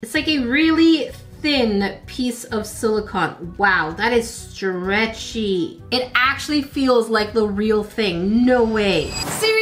It's like a really thin piece of silicone. Wow, that is stretchy. It actually feels like the real thing. No way. Series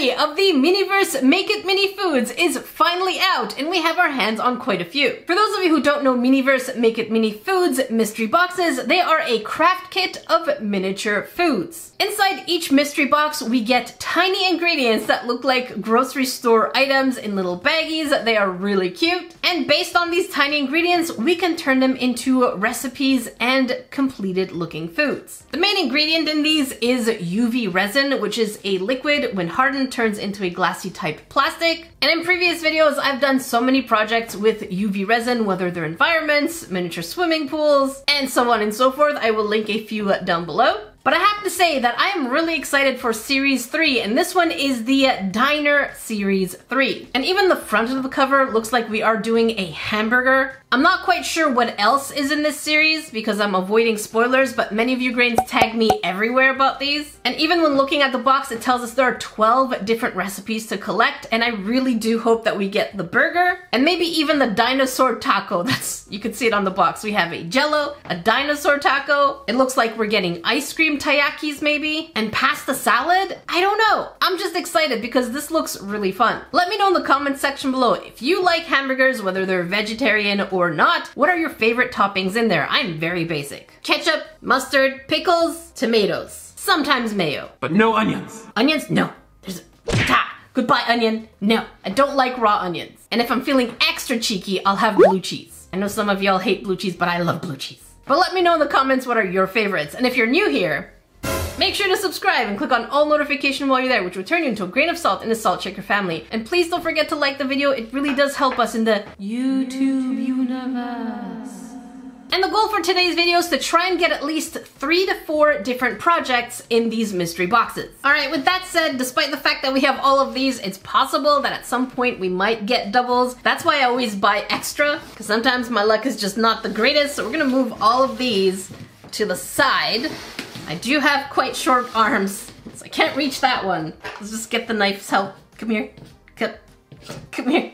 3 of the Miniverse Make It Mini Foods is finally out and we have our hands on quite a few. For those of you who don't know Miniverse Make It Mini Foods mystery boxes, they are a craft kit of miniature foods. Inside each mystery box, we get tiny ingredients that look like grocery store items in little baggies. They are really cute. And based on these tiny ingredients, we can turn them into recipes and completed looking foods. The main ingredient in these is UV resin, which is a liquid when hardened turns into a glassy type plastic. And in previous videos, I've done so many projects with UV resin, whether they're environments, miniature swimming pools, and so on and so forth. I will link a few down below. But I have to say that I am really excited for Series 3, and this one is the Diner Series 3. And even the front of the cover looks like we are doing a hamburger. I'm not quite sure what else is in this series because I'm avoiding spoilers, but many of you grains tag me everywhere about these. And even when looking at the box, it tells us there are 12 different recipes to collect, and I really do hope that we get the burger, and maybe even the dinosaur taco. That's, you can see it on the box. We have a jello, a dinosaur taco. It looks like we're getting ice cream taiyakis maybe, and pasta salad. I don't know. I'm just excited because this looks really fun. Let me know in the comments section below if you like hamburgers, whether they're vegetarian or not, what are your favorite toppings in there? I'm very basic. Ketchup, mustard, pickles, tomatoes, sometimes mayo. But no onions. Onions? No. There's a, ta. Goodbye onion. No, I don't like raw onions. And if I'm feeling extra cheeky, I'll have blue cheese. I know some of y'all hate blue cheese, but I love blue cheese. But let me know in the comments what are your favorites. And if you're new here, Make sure to subscribe and click on all notification while you're there, which will turn you into a grain of salt in the Salt Shaker family. And please don't forget to like the video, it really does help us in the YouTube universe. And the goal for today's video is to try and get at least three to four different projects in these mystery boxes. All right, with that said, despite the fact that we have all of these, it's possible that at some point we might get doubles. That's why I always buy extra, because sometimes my luck is just not the greatest. So we're gonna move all of these to the side I do have quite short arms, so I can't reach that one. Let's just get the knife's help. Come here. Come, come here.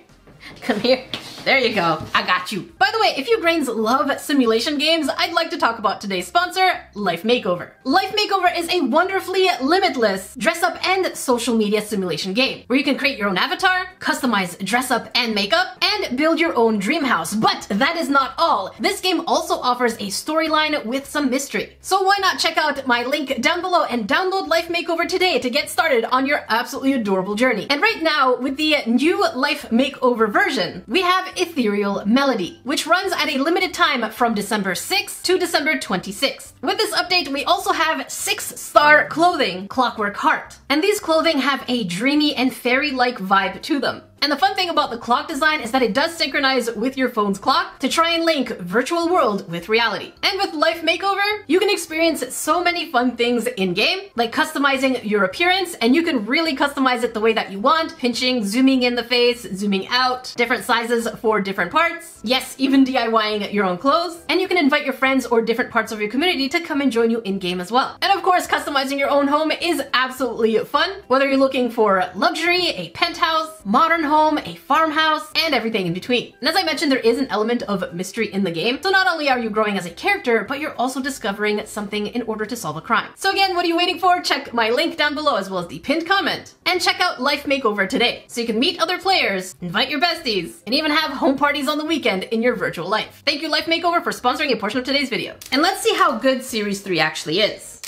Come here. There you go. I got you. The way, if you grains love simulation games, I'd like to talk about today's sponsor, Life Makeover. Life Makeover is a wonderfully limitless dress up and social media simulation game where you can create your own avatar, customize dress up and makeup, and build your own dream house. But that is not all. This game also offers a storyline with some mystery. So why not check out my link down below and download Life Makeover today to get started on your absolutely adorable journey. And right now, with the new Life Makeover version, we have Ethereal Melody, which runs at a limited time from December 6th to December 26th. With this update, we also have 6-star clothing, Clockwork Heart. And these clothing have a dreamy and fairy-like vibe to them. And the fun thing about the clock design is that it does synchronize with your phone's clock to try and link virtual world with reality. And with Life Makeover, you can experience so many fun things in-game, like customizing your appearance, and you can really customize it the way that you want, pinching, zooming in the face, zooming out, different sizes for different parts. Yes, even DIYing your own clothes. And you can invite your friends or different parts of your community to come and join you in-game as well. And of course, customizing your own home is absolutely fun, whether you're looking for luxury, a penthouse, modern home, a farmhouse, and everything in between. And as I mentioned, there is an element of mystery in the game. So not only are you growing as a character, but you're also discovering something in order to solve a crime. So again, what are you waiting for? Check my link down below as well as the pinned comment. And check out Life Makeover today, so you can meet other players, invite your besties, and even have home parties on the weekend in your virtual life. Thank you Life Makeover for sponsoring a portion of today's video. And let's see how good Series 3 actually is.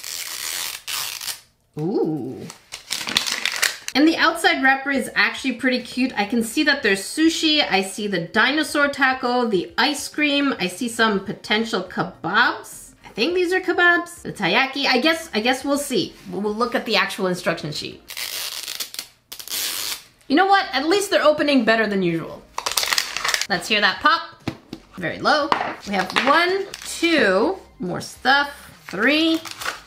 Ooh. And the outside wrapper is actually pretty cute. I can see that there's sushi. I see the dinosaur taco, the ice cream. I see some potential kebabs. I think these are kebabs. The taiyaki. I guess, I guess we'll see. We'll look at the actual instruction sheet. You know what? At least they're opening better than usual. Let's hear that pop. Very low. We have one, two, more stuff, three,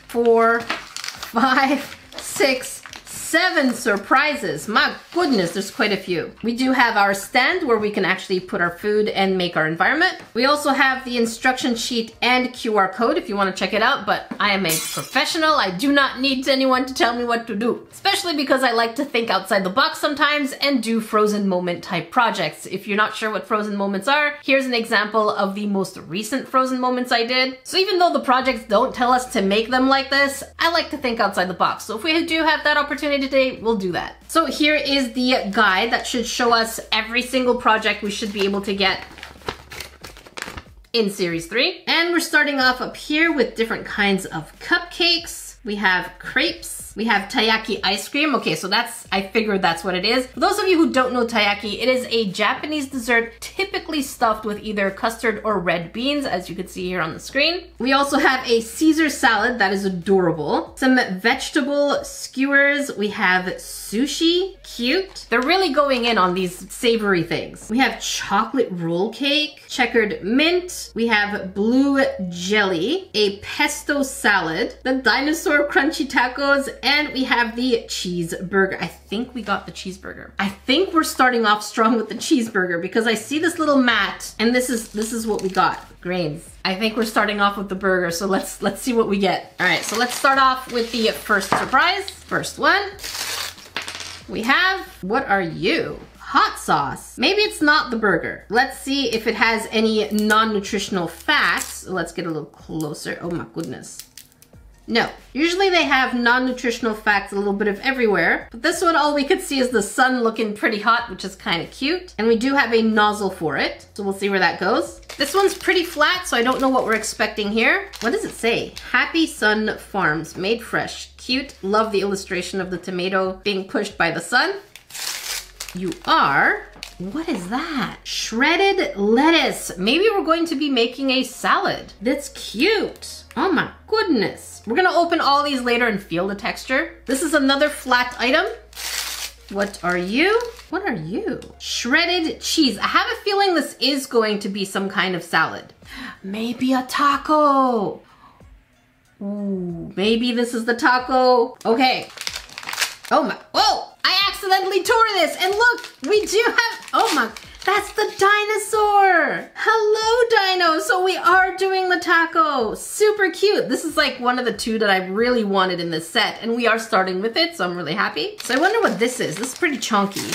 four, five, six, seven surprises. My goodness, there's quite a few. We do have our stand where we can actually put our food and make our environment. We also have the instruction sheet and QR code if you want to check it out, but I am a professional. I do not need anyone to tell me what to do, especially because I like to think outside the box sometimes and do frozen moment type projects. If you're not sure what frozen moments are, here's an example of the most recent frozen moments I did. So even though the projects don't tell us to make them like this, I like to think outside the box. So if we do have that opportunity today, we'll do that. So here is the guide that should show us every single project we should be able to get in series three. And we're starting off up here with different kinds of cupcakes. We have crepes, we have taiyaki ice cream. Okay, so that's, I figured that's what it is. For those of you who don't know taiyaki, it is a Japanese dessert typically stuffed with either custard or red beans, as you can see here on the screen. We also have a Caesar salad that is adorable. Some vegetable skewers. We have sushi, cute. They're really going in on these savory things. We have chocolate roll cake, checkered mint. We have blue jelly, a pesto salad, the dinosaur crunchy tacos, and we have the cheeseburger. I think we got the cheeseburger. I think we're starting off strong with the cheeseburger because I see this little mat and this is this is what we got. Grains. I think we're starting off with the burger, so let's let's see what we get. All right, so let's start off with the first surprise. First one. We have, what are you? hot sauce. Maybe it's not the burger. Let's see if it has any non-nutritional fats. Let's get a little closer. Oh my goodness. No. Usually they have non-nutritional facts a little bit of everywhere, but this one all we could see is the sun looking pretty hot, which is kind of cute. And we do have a nozzle for it, so we'll see where that goes. This one's pretty flat, so I don't know what we're expecting here. What does it say? Happy Sun Farms, made fresh. Cute, love the illustration of the tomato being pushed by the sun. You are what is that? Shredded lettuce. Maybe we're going to be making a salad. That's cute. Oh my goodness. We're gonna open all these later and feel the texture. This is another flat item. What are you? What are you? Shredded cheese. I have a feeling this is going to be some kind of salad. Maybe a taco. Ooh, maybe this is the taco. Okay. Oh my, whoa! I accidentally tore this and look, we do have, oh my, that's the dinosaur. Hello, dino. So we are doing the taco. Super cute. This is like one of the two that I really wanted in this set and we are starting with it, so I'm really happy. So I wonder what this is. This is pretty chunky.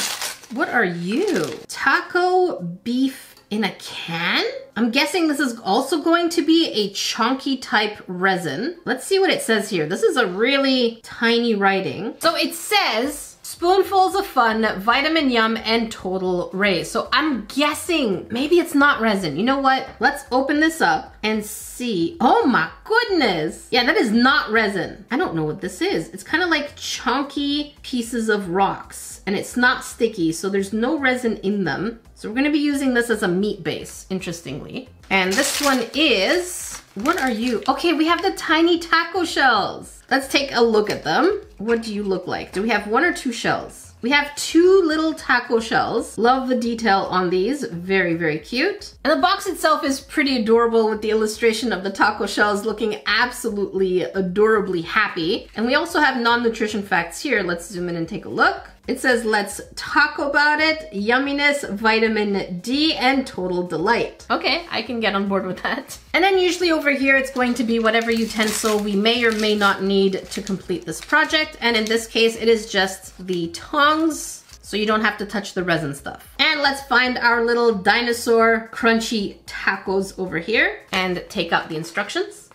What are you? Taco beef in a can? I'm guessing this is also going to be a chunky type resin. Let's see what it says here. This is a really tiny writing. So it says Spoonfuls of Fun, Vitamin Yum, and Total Raise. So I'm guessing maybe it's not resin. You know what? Let's open this up and see. Oh my goodness. Yeah, that is not resin. I don't know what this is. It's kind of like chunky pieces of rocks and it's not sticky, so there's no resin in them. So we're gonna be using this as a meat base, interestingly. And this one is, what are you? Okay, we have the tiny taco shells. Let's take a look at them. What do you look like? Do we have one or two shells? We have two little taco shells. Love the detail on these. Very, very cute. And the box itself is pretty adorable with the illustration of the taco shells looking absolutely adorably happy. And we also have non-nutrition facts here. Let's zoom in and take a look. It says, let's talk about it, yumminess, vitamin D, and total delight. Okay, I can get on board with that. And then usually over here, it's going to be whatever utensil we may or may not need to complete this project. And in this case, it is just the tongs, so you don't have to touch the resin stuff. And let's find our little dinosaur crunchy tacos over here and take out the instructions.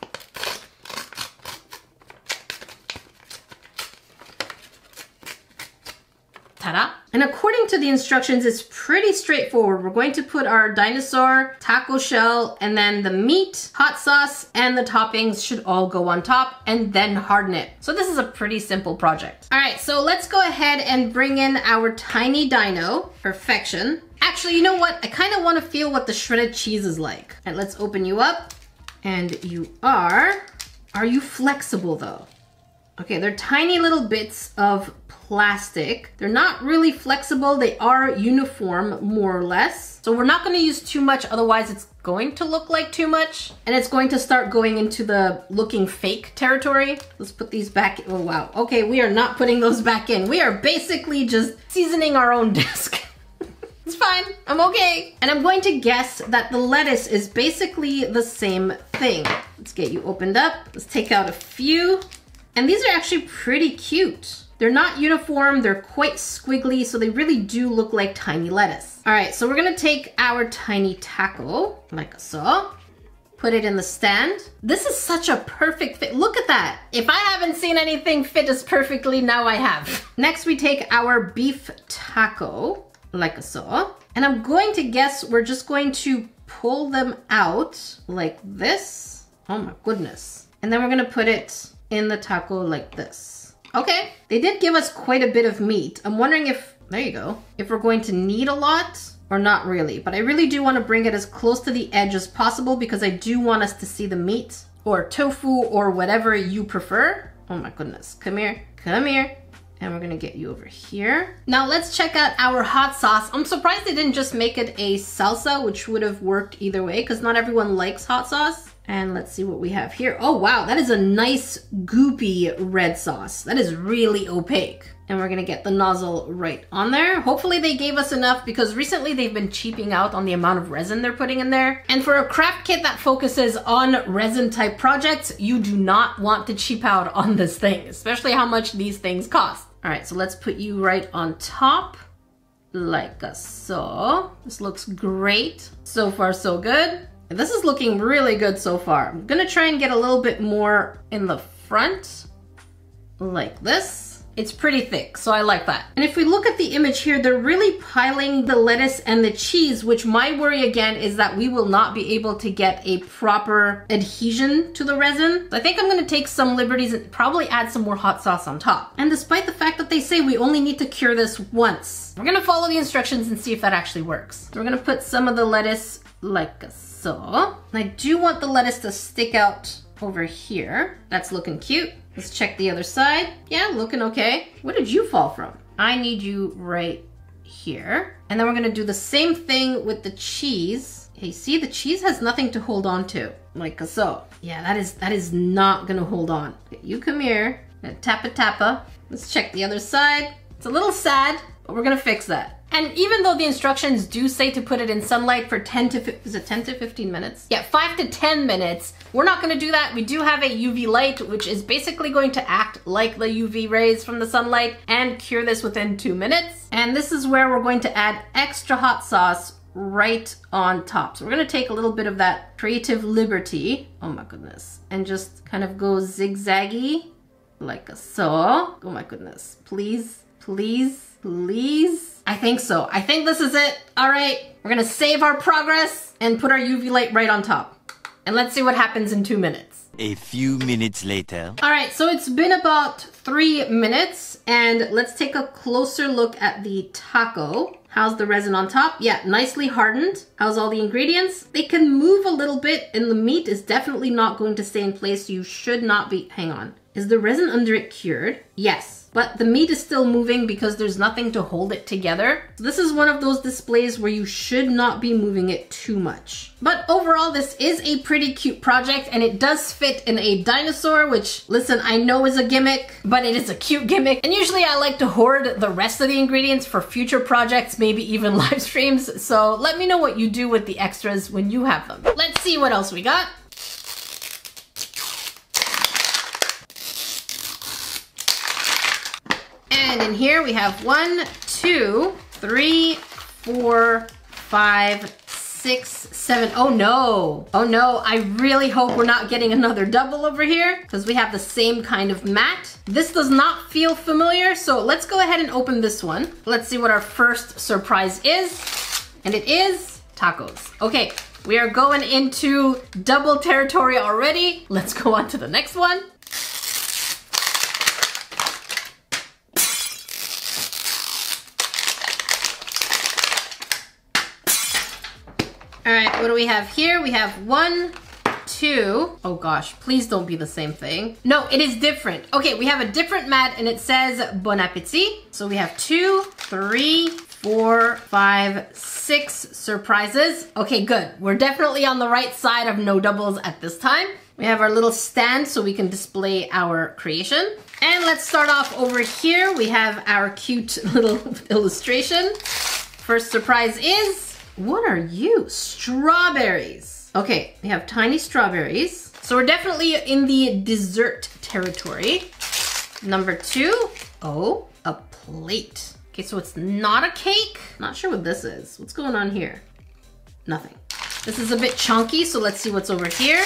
Ta-da! And according to the instructions, it's pretty straightforward. We're going to put our dinosaur, taco shell, and then the meat, hot sauce, and the toppings should all go on top and then harden it. So this is a pretty simple project. All right, so let's go ahead and bring in our tiny dino, perfection. Actually, you know what? I kind of want to feel what the shredded cheese is like. And let's open you up. And you are, are you flexible though? Okay, they're tiny little bits of plastic. They're not really flexible. They are uniform, more or less. So we're not gonna use too much, otherwise it's going to look like too much. And it's going to start going into the looking fake territory. Let's put these back, oh wow. Okay, we are not putting those back in. We are basically just seasoning our own disc. It's fine, I'm okay. And I'm going to guess that the lettuce is basically the same thing. Let's get you opened up. Let's take out a few. And these are actually pretty cute. They're not uniform, they're quite squiggly, so they really do look like tiny lettuce. All right, so we're gonna take our tiny taco, like so, put it in the stand. This is such a perfect fit. Look at that. If I haven't seen anything fit as perfectly, now I have. Next, we take our beef taco, like so. And I'm going to guess we're just going to pull them out like this. Oh my goodness. And then we're gonna put it in the taco like this. Okay, they did give us quite a bit of meat. I'm wondering if, there you go, if we're going to need a lot or not really. But I really do want to bring it as close to the edge as possible because I do want us to see the meat or tofu or whatever you prefer. Oh my goodness, come here, come here. And we're gonna get you over here. Now let's check out our hot sauce. I'm surprised they didn't just make it a salsa, which would have worked either way because not everyone likes hot sauce. And let's see what we have here. Oh wow, that is a nice goopy red sauce. That is really opaque. And we're gonna get the nozzle right on there. Hopefully they gave us enough because recently they've been cheaping out on the amount of resin they're putting in there. And for a craft kit that focuses on resin type projects, you do not want to cheap out on this thing, especially how much these things cost. All right, so let's put you right on top like so. This looks great. So far, so good. This is looking really good so far. I'm gonna try and get a little bit more in the front, like this. It's pretty thick, so I like that. And if we look at the image here, they're really piling the lettuce and the cheese, which my worry again is that we will not be able to get a proper adhesion to the resin. I think I'm gonna take some liberties and probably add some more hot sauce on top. And despite the fact that they say we only need to cure this once, we're gonna follow the instructions and see if that actually works. So we're gonna put some of the lettuce like so. I do want the lettuce to stick out over here. That's looking cute. Let's check the other side. Yeah, looking okay. Where did you fall from? I need you right here. And then we're gonna do the same thing with the cheese. Hey, see, the cheese has nothing to hold on to, like so. Yeah, that is that is not gonna hold on. You come here, tappa tappa. Let's check the other side. It's a little sad, but we're gonna fix that. And even though the instructions do say to put it in sunlight for 10 to, is it 10 to 15 minutes? Yeah, five to 10 minutes. We're not gonna do that. We do have a UV light, which is basically going to act like the UV rays from the sunlight and cure this within two minutes. And this is where we're going to add extra hot sauce right on top. So we're gonna take a little bit of that creative liberty, oh my goodness, and just kind of go zigzaggy like so. Oh my goodness, please, please, please. I think so. I think this is it. All right, we're gonna save our progress and put our UV light right on top. And let's see what happens in two minutes. A few minutes later. All right, so it's been about three minutes and let's take a closer look at the taco. How's the resin on top? Yeah, nicely hardened. How's all the ingredients? They can move a little bit and the meat is definitely not going to stay in place. You should not be, hang on. Is the resin under it cured? Yes but the meat is still moving because there's nothing to hold it together. So this is one of those displays where you should not be moving it too much. But overall, this is a pretty cute project and it does fit in a dinosaur, which listen, I know is a gimmick, but it is a cute gimmick. And usually I like to hoard the rest of the ingredients for future projects, maybe even live streams. So let me know what you do with the extras when you have them. Let's see what else we got. And in here we have one, two, three, four, five, six, seven. Oh no. Oh no, I really hope we're not getting another double over here because we have the same kind of mat. This does not feel familiar, so let's go ahead and open this one. Let's see what our first surprise is. And it is tacos. Okay, we are going into double territory already. Let's go on to the next one. All right, what do we have here? We have one, two. Oh gosh, please don't be the same thing. No, it is different. Okay, we have a different mat and it says Bon Appetit. So we have two, three, four, five, six surprises. Okay, good. We're definitely on the right side of no doubles at this time. We have our little stand so we can display our creation. And let's start off over here. We have our cute little illustration. First surprise is, what are you? Strawberries. Okay, we have tiny strawberries. So we're definitely in the dessert territory. Number two, oh, a plate. Okay, so it's not a cake. Not sure what this is. What's going on here? Nothing. This is a bit chunky, so let's see what's over here.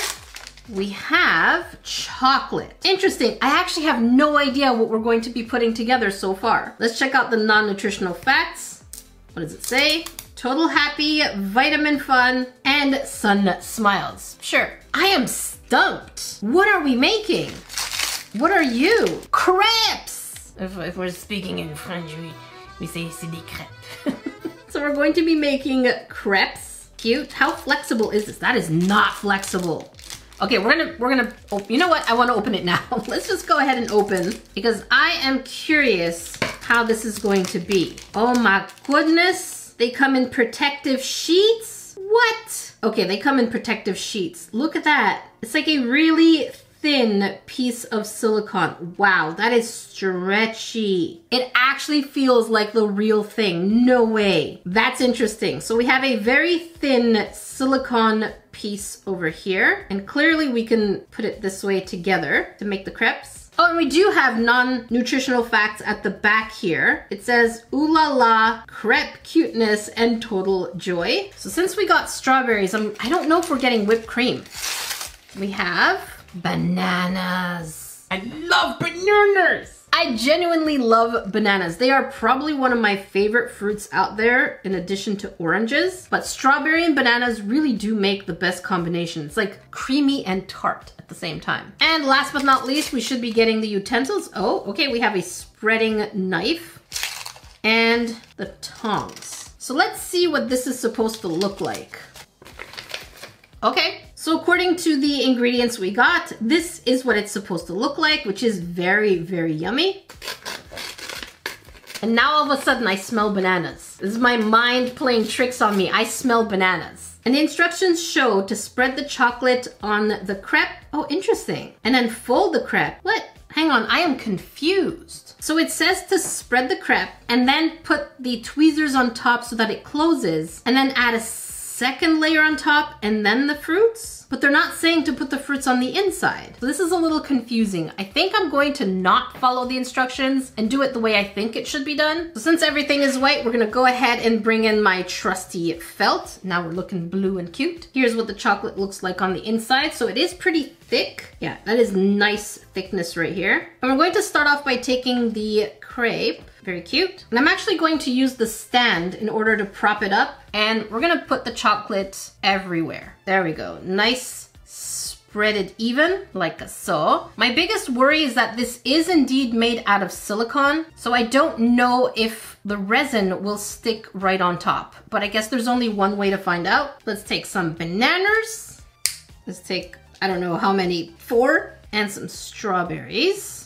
We have chocolate. Interesting. I actually have no idea what we're going to be putting together so far. Let's check out the non-nutritional facts. What does it say? Total happy, vitamin fun, and sun smiles. Sure, I am stumped. What are we making? What are you? Crepes! If, if we're speaking in French, we, we say c'est des crêpes. so we're going to be making crepes. Cute. How flexible is this? That is not flexible. Okay, we're gonna, we're gonna, oh, you know what? I wanna open it now. Let's just go ahead and open because I am curious how this is going to be. Oh my goodness. They come in protective sheets? What? Okay, they come in protective sheets. Look at that. It's like a really thin piece of silicone. Wow, that is stretchy. It actually feels like the real thing. No way. That's interesting. So we have a very thin silicone piece over here. And clearly we can put it this way together to make the crepes. Oh, and we do have non-nutritional facts at the back here. It says, ooh la la, crepe cuteness and total joy. So since we got strawberries, I'm, I don't know if we're getting whipped cream. We have Bananas. I love bananas. I genuinely love bananas. They are probably one of my favorite fruits out there in addition to oranges. But strawberry and bananas really do make the best combination. It's like creamy and tart at the same time. And last but not least, we should be getting the utensils. Oh, okay, we have a spreading knife and the tongs. So let's see what this is supposed to look like. Okay, so according to the ingredients we got, this is what it's supposed to look like, which is very, very yummy. And now all of a sudden I smell bananas. This is my mind playing tricks on me. I smell bananas. And the instructions show to spread the chocolate on the crepe. Oh, interesting. And then fold the crepe. What? Hang on, I am confused. So it says to spread the crepe and then put the tweezers on top so that it closes and then add a second layer on top and then the fruits, but they're not saying to put the fruits on the inside. So this is a little confusing. I think I'm going to not follow the instructions and do it the way I think it should be done. So since everything is white, we're gonna go ahead and bring in my trusty felt. Now we're looking blue and cute. Here's what the chocolate looks like on the inside. So it is pretty thick. Yeah, that is nice thickness right here. And we're going to start off by taking the crepe very cute. And I'm actually going to use the stand in order to prop it up. And we're gonna put the chocolate everywhere. There we go. Nice spread it even like a so. My biggest worry is that this is indeed made out of silicone, so I don't know if the resin will stick right on top, but I guess there's only one way to find out. Let's take some bananas. Let's take, I don't know how many, four, and some strawberries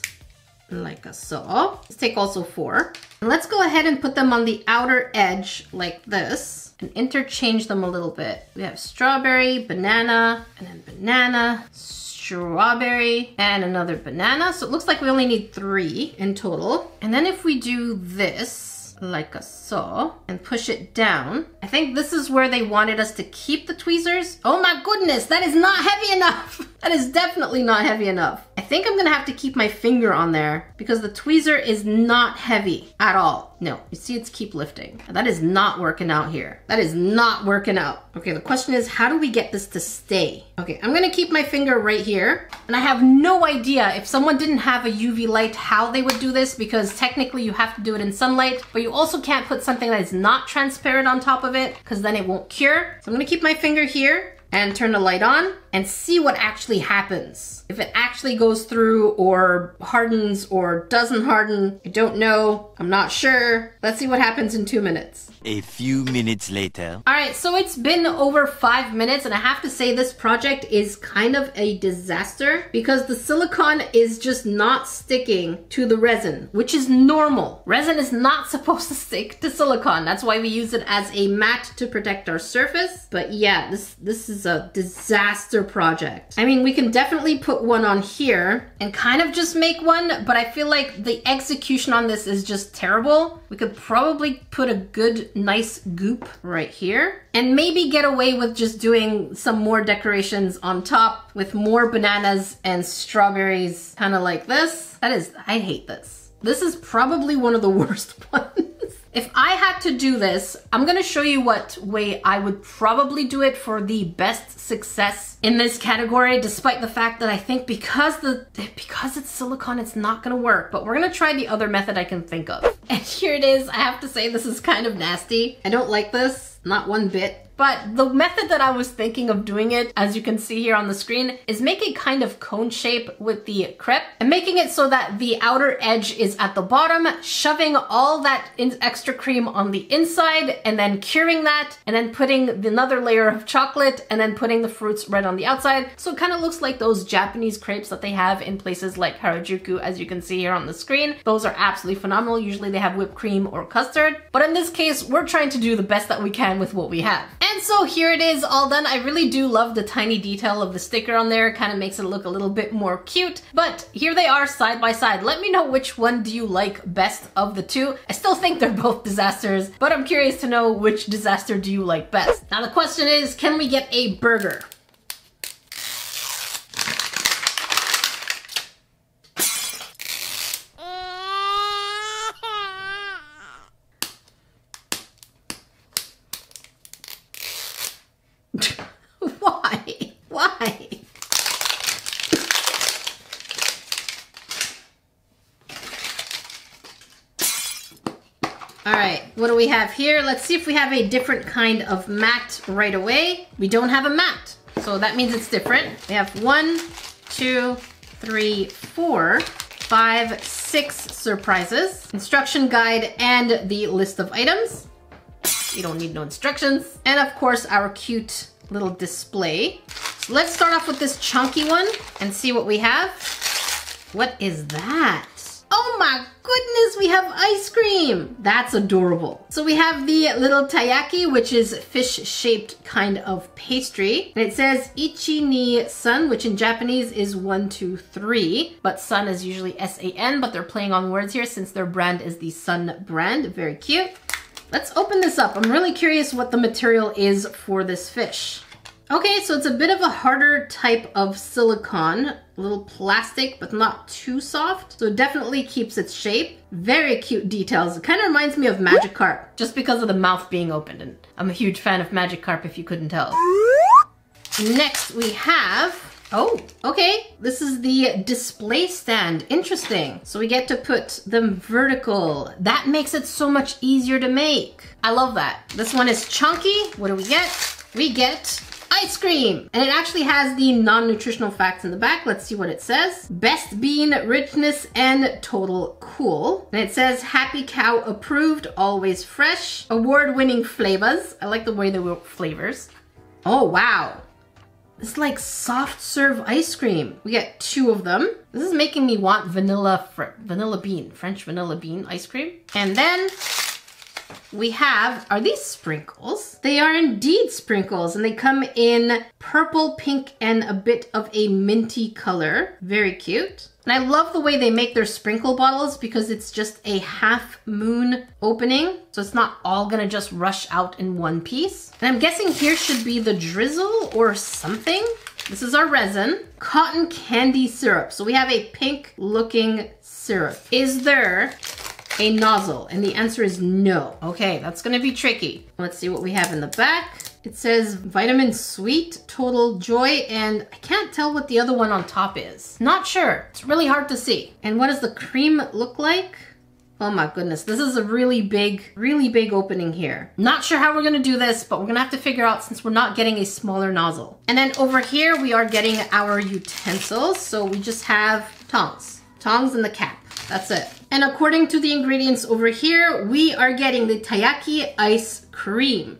like so. Let's take also four. let's go ahead and put them on the outer edge like this and interchange them a little bit. We have strawberry, banana, and then banana, strawberry, and another banana. So it looks like we only need three in total. And then if we do this, like a saw and push it down. I think this is where they wanted us to keep the tweezers. Oh my goodness, that is not heavy enough. that is definitely not heavy enough. I think I'm gonna have to keep my finger on there because the tweezer is not heavy at all. No, you see it's keep lifting. That is not working out here. That is not working out. Okay, the question is how do we get this to stay? Okay, I'm gonna keep my finger right here and I have no idea if someone didn't have a UV light how they would do this because technically you have to do it in sunlight, but you also can't put something that is not transparent on top of it because then it won't cure. So I'm gonna keep my finger here and turn the light on and see what actually happens. If it actually goes through or hardens or doesn't harden, I don't know. I'm not sure. Let's see what happens in two minutes. A few minutes later. All right, so it's been over five minutes, and I have to say this project is kind of a disaster because the silicone is just not sticking to the resin, which is normal. Resin is not supposed to stick to silicone. That's why we use it as a mat to protect our surface. But yeah, this, this is a disaster project. I mean, we can definitely put one on here and kind of just make one, but I feel like the execution on this is just terrible. We could probably put a good nice goop right here. And maybe get away with just doing some more decorations on top with more bananas and strawberries, kind of like this. That is, I hate this. This is probably one of the worst ones. If I had to do this, I'm gonna show you what way I would probably do it for the best success in this category, despite the fact that I think because the because it's silicone, it's not gonna work. But we're gonna try the other method I can think of. And here it is. I have to say this is kind of nasty. I don't like this, not one bit. But the method that I was thinking of doing it, as you can see here on the screen, is make a kind of cone shape with the crepe and making it so that the outer edge is at the bottom, shoving all that extra cream on the inside and then curing that and then putting another layer of chocolate and then putting the fruits right on the outside. So it kind of looks like those Japanese crepes that they have in places like Harajuku, as you can see here on the screen. Those are absolutely phenomenal. Usually they have whipped cream or custard. But in this case, we're trying to do the best that we can with what we have. And so here it is all done. I really do love the tiny detail of the sticker on there. It kind of makes it look a little bit more cute. But here they are side by side. Let me know which one do you like best of the two. I still think they're both disasters, but I'm curious to know which disaster do you like best. Now the question is, can we get a burger? Why? Why? All right, what do we have here? Let's see if we have a different kind of mat right away. We don't have a mat, so that means it's different. We have one, two, three, four, five, six surprises, instruction guide, and the list of items. You don't need no instructions. And of course, our cute little display. Let's start off with this chunky one and see what we have. What is that? Oh my goodness, we have ice cream. That's adorable. So we have the little taiyaki, which is fish-shaped kind of pastry. And it says ichi ni san, which in Japanese is one, two, three. But sun is usually S-A-N, but they're playing on words here since their brand is the Sun brand. Very cute. Let's open this up. I'm really curious what the material is for this fish. Okay, so it's a bit of a harder type of silicone, little plastic, but not too soft. So it definitely keeps its shape. Very cute details. It kind of reminds me of Magikarp, just because of the mouth being opened. And I'm a huge fan of Magikarp if you couldn't tell. Next we have Oh, okay. This is the display stand. Interesting. So we get to put them vertical. That makes it so much easier to make. I love that. This one is chunky. What do we get? We get ice cream. And it actually has the non-nutritional facts in the back. Let's see what it says. Best bean richness and total cool. And it says happy cow approved, always fresh, award-winning flavors. I like the way they wrote flavors. Oh, wow. It's like soft serve ice cream. We get two of them. This is making me want vanilla vanilla bean, French vanilla bean ice cream. And then we have, are these sprinkles? They are indeed sprinkles and they come in purple, pink, and a bit of a minty color. Very cute. And I love the way they make their sprinkle bottles because it's just a half moon opening. So it's not all gonna just rush out in one piece. And I'm guessing here should be the drizzle or something. This is our resin. Cotton candy syrup. So we have a pink looking syrup. Is there a nozzle? And the answer is no. Okay, that's gonna be tricky. Let's see what we have in the back. It says Vitamin Sweet, Total Joy, and I can't tell what the other one on top is. Not sure. It's really hard to see. And what does the cream look like? Oh my goodness, this is a really big, really big opening here. Not sure how we're gonna do this, but we're gonna have to figure out since we're not getting a smaller nozzle. And then over here, we are getting our utensils. So we just have tongs, tongs and the cap. That's it. And according to the ingredients over here, we are getting the Taiyaki ice cream.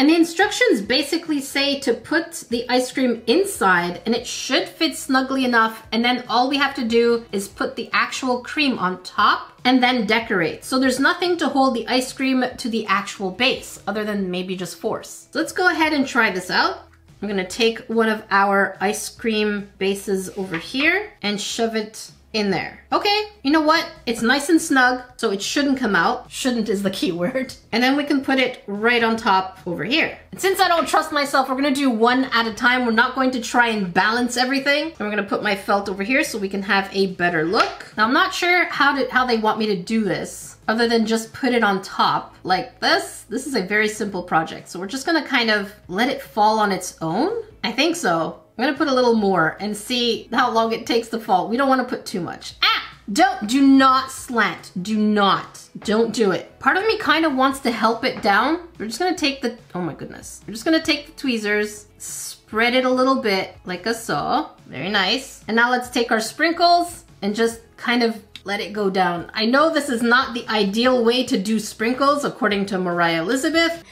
And the instructions basically say to put the ice cream inside and it should fit snugly enough. And then all we have to do is put the actual cream on top and then decorate. So there's nothing to hold the ice cream to the actual base other than maybe just force. So let's go ahead and try this out. I'm gonna take one of our ice cream bases over here and shove it in there. Okay, you know what? It's nice and snug, so it shouldn't come out. Shouldn't is the key word. And then we can put it right on top over here. And since I don't trust myself, we're gonna do one at a time. We're not going to try and balance everything. And we're gonna put my felt over here so we can have a better look. Now I'm not sure how to, how they want me to do this other than just put it on top like this. This is a very simple project. So we're just gonna kind of let it fall on its own. I think so. I'm gonna put a little more and see how long it takes to fall. We don't wanna put too much. Ah! Don't, do not slant. Do not. Don't do it. Part of me kind of wants to help it down. We're just gonna take the, oh my goodness. We're just gonna take the tweezers, spread it a little bit like a saw. Very nice. And now let's take our sprinkles and just kind of let it go down. I know this is not the ideal way to do sprinkles according to Moriah Elizabeth.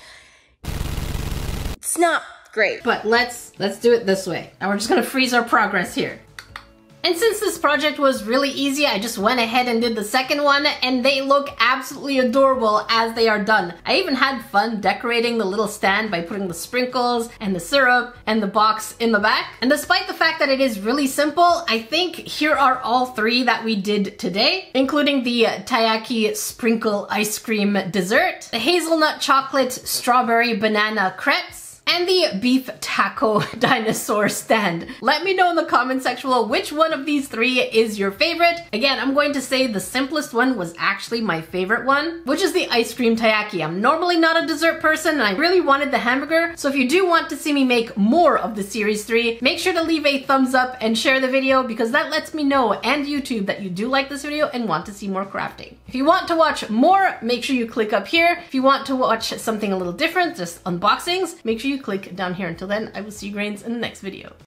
It's not great. But let's let's do it this way. And we're just gonna freeze our progress here. And since this project was really easy, I just went ahead and did the second one and they look absolutely adorable as they are done. I even had fun decorating the little stand by putting the sprinkles and the syrup and the box in the back. And despite the fact that it is really simple, I think here are all three that we did today, including the Taiyaki sprinkle ice cream dessert, the hazelnut chocolate strawberry banana crepes, and the beef taco dinosaur stand. Let me know in the comment section below which one of these three is your favorite. Again, I'm going to say the simplest one was actually my favorite one, which is the ice cream taiyaki. I'm normally not a dessert person and I really wanted the hamburger. So if you do want to see me make more of the series three, make sure to leave a thumbs up and share the video because that lets me know and YouTube that you do like this video and want to see more crafting. If you want to watch more, make sure you click up here. If you want to watch something a little different, just unboxings, make sure you click down here. Until then, I will see you grains in the next video.